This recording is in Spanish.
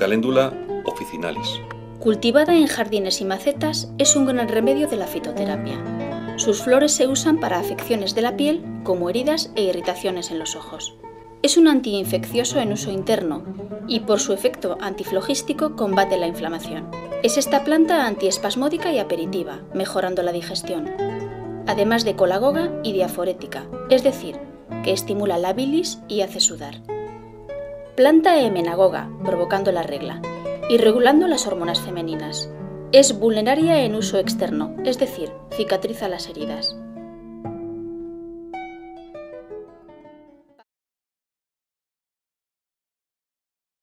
Caléndula officinalis. Cultivada en jardines y macetas, es un gran remedio de la fitoterapia. Sus flores se usan para afecciones de la piel, como heridas e irritaciones en los ojos. Es un antiinfeccioso en uso interno y por su efecto antiflogístico combate la inflamación. Es esta planta antiespasmódica y aperitiva, mejorando la digestión, además de colagoga y diaforética, es decir, que estimula la bilis y hace sudar. Planta hemenagoga, provocando la regla, y regulando las hormonas femeninas. Es vulneraria en uso externo, es decir, cicatriza las heridas.